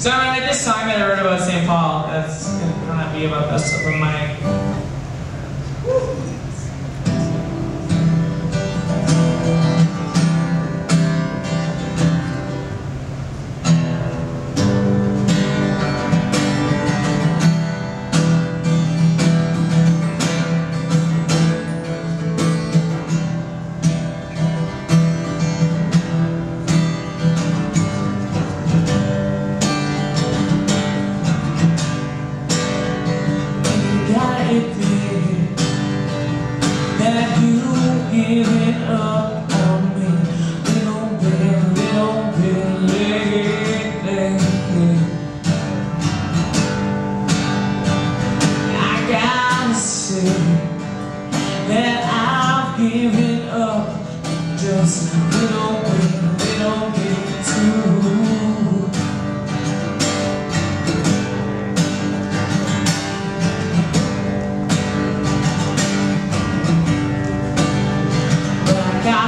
So I mean, this song that I wrote about St. Paul, that's gonna kind of be about this of my. Clear that you up on me, little bit, little bit. I gotta say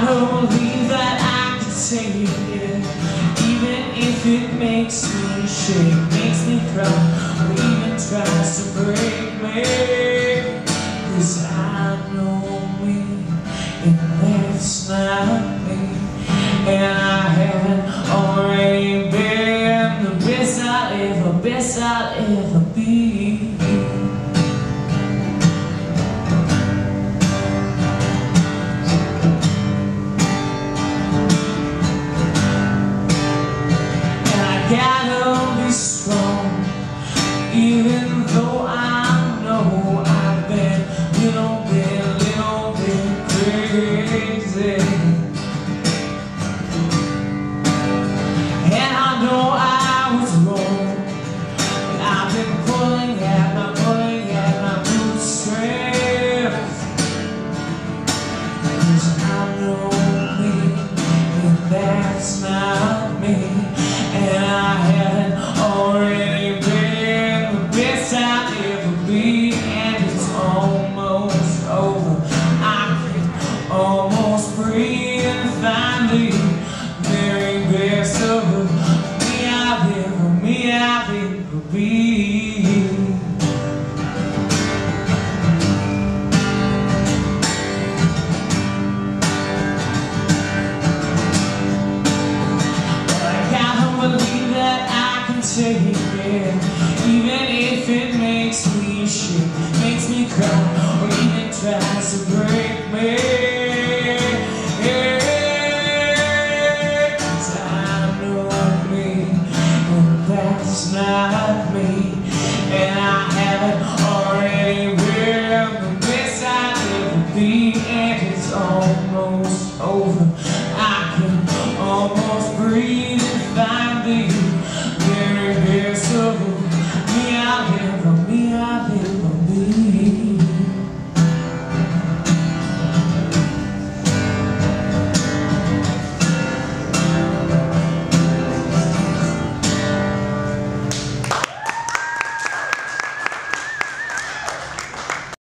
I gotta believe that I can take it. Even if it makes me shake, makes me cry Or even tries to break me. Cause I know me And that's not me. And I haven't already been The best I'll ever, best I'll ever be care Even if it makes me shit Makes me cry Or even tries to break me. It's not me. And I haven't already realized The best I ever be And it's almost over.